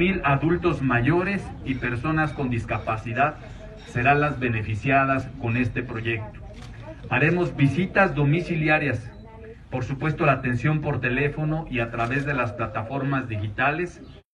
mil adultos mayores y personas con discapacidad serán las beneficiadas con este proyecto. Haremos visitas domiciliarias, por supuesto la atención por teléfono y a través de las plataformas digitales